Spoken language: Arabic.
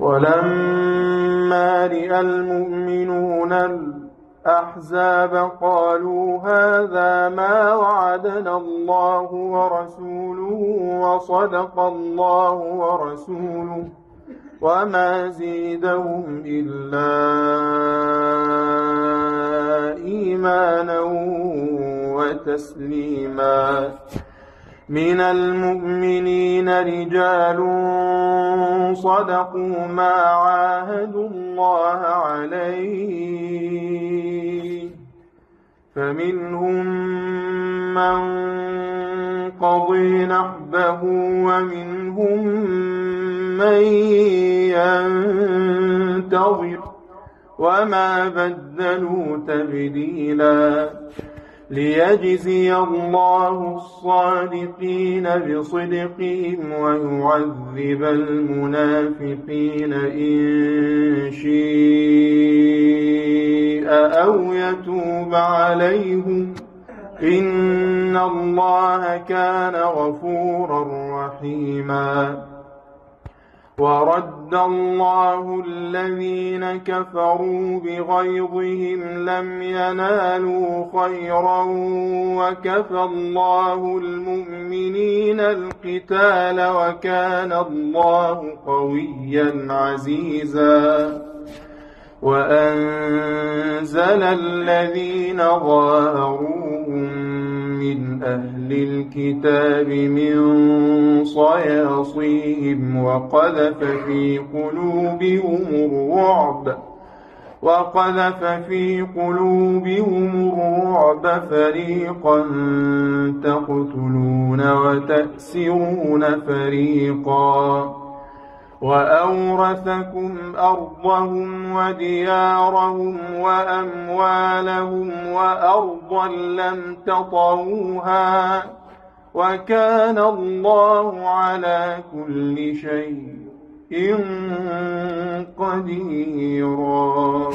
ولما رئ المؤمنون الأحزاب قالوا هذا ما وعدنا الله ورسوله وصدق الله ورسوله وما زيدهم إلا إيمانا وتسليما من المؤمنين رجال صدقوا ما عاهدوا الله عليه فمنهم من قضي نحبه ومنهم من ينتظر وما بدلوا تبديلا ليجزي الله الصادقين بصدقهم ويعذب المنافقين إن شيء أو يتوب عليهم إن الله كان غفورا رحيما ورد الله الذين كفروا بغيظهم لم ينالوا خيرا وكفى الله المؤمنين القتال وكان الله قويا عزيزا وأنزل الذين ظاهروهم من أهل الكتاب من صياصيهم وقذف في قلوبهم الرعب وقذف في قلوبهم الرعب فريقا تقتلون وتأسرون فريقا. وأورثكم أرضهم وديارهم وأموالهم وأرضا لم تطروها وكان الله على كل شيء قديرا.